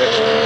Yeah.